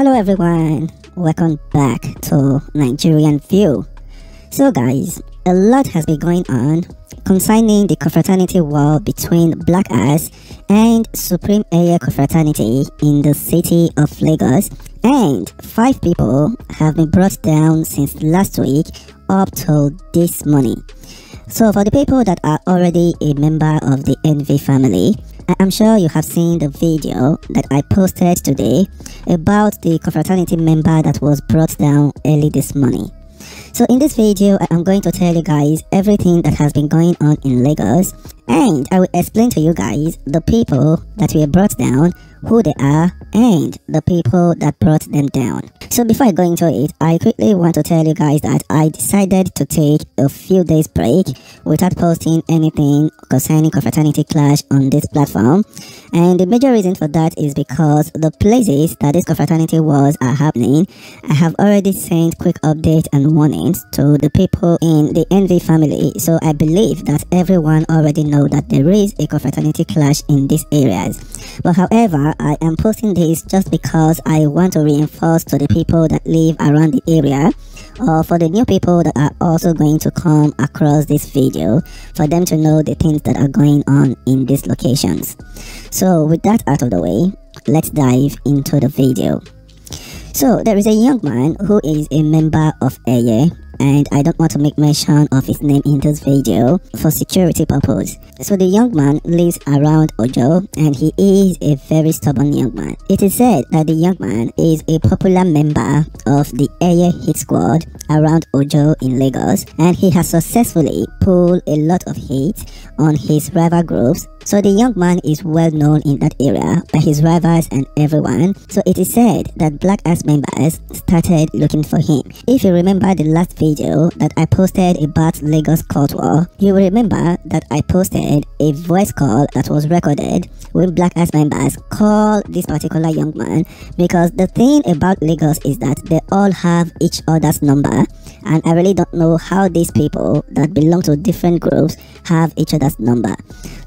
Hello everyone, welcome back to Nigerian View. So guys, a lot has been going on concerning the confraternity war between Black Axe and Supreme Eiye Confraternity in the city of Lagos and five people have been brought down since last week up till this morning. So for the people that are already a member of the Envy family, I'm sure you have seen the video that I posted today about the confraternity member that was brought down early this morning. So in this video, I'm going to tell you guys everything that has been going on in Lagos and I will explain to you guys the people that were brought down, who they are, and the people that brought them down. So before I go into it, I quickly want to tell you guys that I decided to take a few days break without posting anything concerning confraternity clash on this platform. And the major reason for that is because the places that this confraternity wars are happening, I have already sent quick updates and warnings to the people in the Envy family. So I believe that everyone already know that there is a confraternity clash in these areas. But however, I am posting this just because I want to reinforce to the people that live around the area or for the new people that are also going to come across this video for them to know the things that are going on in these locations. So with that out of the way, let's dive into the video. So there is a young man who is a member of Eiye and I don't want to make mention of his name in this video for security purpose. So the young man lives around Ojo and he is a very stubborn young man. It is said that the young man is a popular member of the Eiye Hit Squad around Ojo in Lagos and he has successfully pulled a lot of hate on his rival groups so the young man is well known in that area by his rivals and everyone. So it is said that Black Axe members started looking for him. If you remember the last video that I posted about Lagos War, you will remember that I posted a voice call that was recorded when Black Axe members called this particular young man because the thing about Lagos is that they all have each other's number and I really don't know how these people that belong to different groups have each other's number.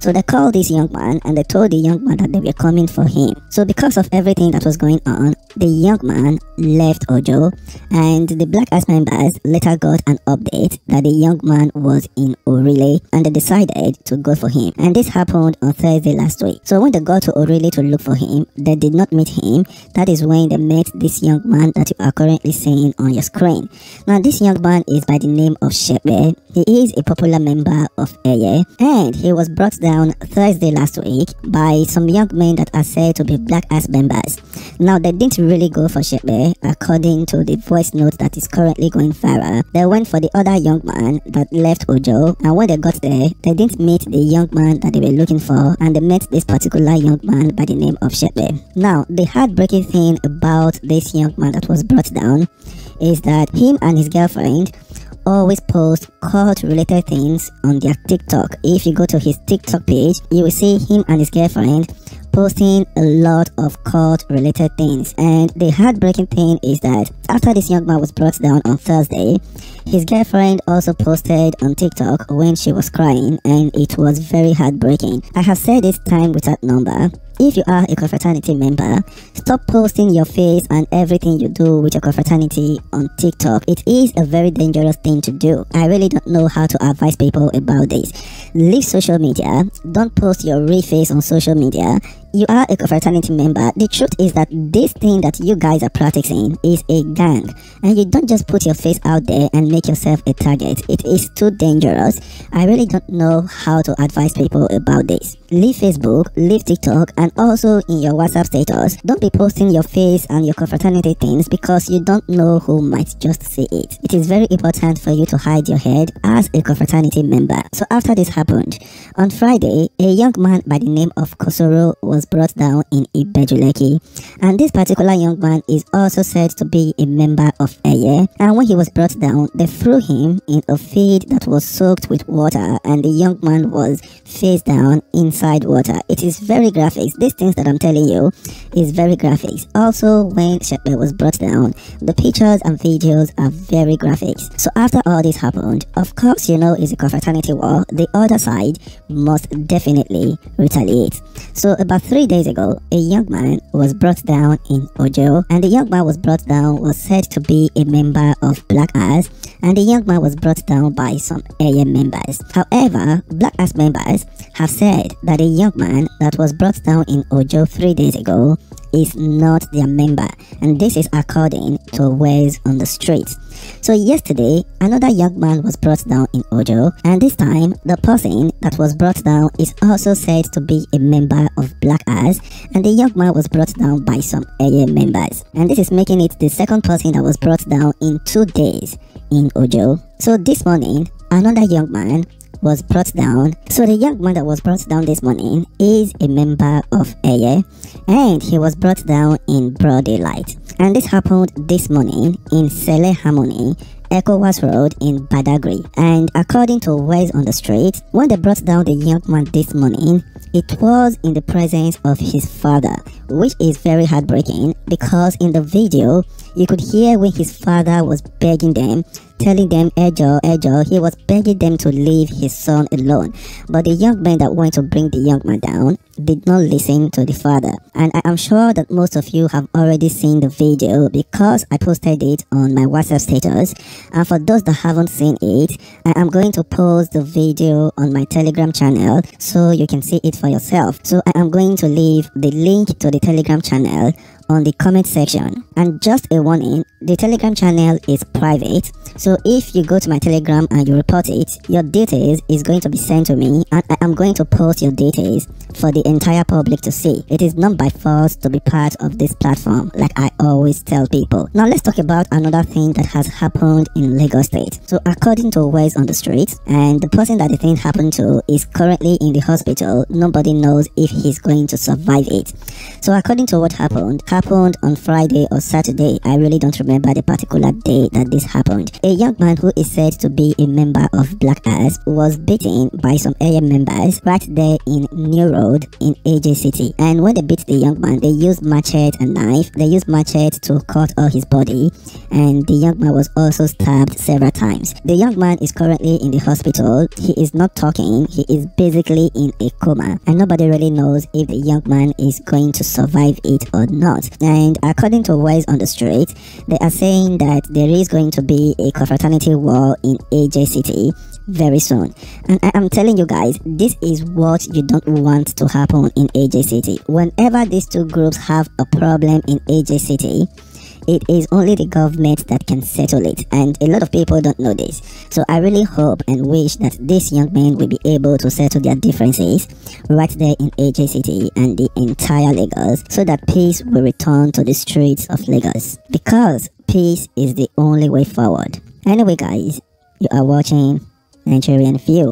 So they called this young man and they told the young man that they were coming for him. So because of everything that was going on, the young man left Ojo and the Black Axe members later got an update that the young man was in Orile and they decided to go for him. And this happened on Thursday last week. So when they got to Orile to look for him, they did not meet him. That is when they met this young man that you are currently seeing on your screen. Now this young man is by the name of Shepe. He is a popular member of Eiye and he was brought down Thursday last week by some young men that are said to be Black Axe members. Now they didn't really go for Shepe according to the voice note that is currently going viral. They went for the other young man that left Ojo and when they got there, they didn't meet the young man that they were looking for and they met this particular young man by the name of Shepe. Now the heartbreaking thing about this young man that was brought down is that him and his girlfriend always post cult related things on their TikTok. If you go to his TikTok page, you will see him and his girlfriend posting a lot of cult related things. And the heartbreaking thing is that after this young man was brought down on Thursday, his girlfriend also posted on TikTok when she was crying and it was very heartbreaking. I have said this time without number if you are a confraternity member, stop posting your face and everything you do with your confraternity on TikTok. It is a very dangerous thing to do. I really don't know how to advise people about this. Leave social media. Don't post your real face on social media you are a co fraternity member, the truth is that this thing that you guys are practicing is a gang. And you don't just put your face out there and make yourself a target. It is too dangerous. I really don't know how to advise people about this. Leave Facebook, leave TikTok, and also in your WhatsApp status. Don't be posting your face and your confraternity things because you don't know who might just see it. It is very important for you to hide your head as a confraternity member. So after this happened, on Friday, a young man by the name of Kosoro was was brought down in Ibeju-Lekki. And this particular young man is also said to be a member of Eiye. And when he was brought down, they threw him in a field that was soaked with water and the young man was face down inside water. It is very graphic. These things that I'm telling you is very graphic. Also, when Shepe was brought down, the pictures and videos are very graphic. So after all this happened, of course you know it's a confraternity war, the other side must definitely retaliate. So about three days ago, a young man was brought down in Ojo, and the young man was brought down was said to be a member of Black Axe, and the young man was brought down by some AM members. However, Black Axe members have said that a young man that was brought down in Ojo three days ago is not their member, and this is according to words on the streets. So yesterday, another young man was brought down in Ojo, and this time, the person that was brought down is also said to be a member of Black Axe, and the young man was brought down by some AA members. And this is making it the second person that was brought down in two days in Ojo. So this morning, another young man was brought down. So the young man that was brought down this morning is a member of AA and he was brought down in broad daylight. And this happened this morning in Sele Harmony ECOWAS Road in Badagry. And according to words on the street, when they brought down the young man this morning, it was in the presence of his father, which is very heartbreaking because in the video, you could hear when his father was begging them telling them, Ejo, Ejo, he was begging them to leave his son alone. But the young man that went to bring the young man down did not listen to the father. And I am sure that most of you have already seen the video because I posted it on my WhatsApp status. And for those that haven't seen it, I am going to post the video on my Telegram channel so you can see it for yourself. So I am going to leave the link to the Telegram channel on the comment section. And just a warning, the Telegram channel is private. So if you go to my Telegram and you report it, your details is going to be sent to me and I am going to post your details for the entire public to see. It is not by force to be part of this platform like I always tell people. Now let's talk about another thing that has happened in Lagos State. So according to words on the street and the person that the thing happened to is currently in the hospital, nobody knows if he's going to survive it. So according to what happened, happened on Friday or Saturday. I really don't remember the particular day that this happened. A young man who is said to be a member of Black Axe was beaten by some AM members right there in New Road in AJ City. And when they beat the young man, they used machete and knife. They used machete to cut all his body and the young man was also stabbed several times. The young man is currently in the hospital. He is not talking. He is basically in a coma and nobody really knows if the young man is going to survive it or not. And according to Wise on the Street, they are saying that there is going to be a confraternity war in AJ City very soon. And I am telling you guys, this is what you don't want to happen in AJ City. Whenever these two groups have a problem in AJ City, it is only the government that can settle it and a lot of people don't know this so i really hope and wish that these young men will be able to settle their differences right there in AJ City and the entire Lagos so that peace will return to the streets of Lagos because peace is the only way forward anyway guys you are watching Nigerian View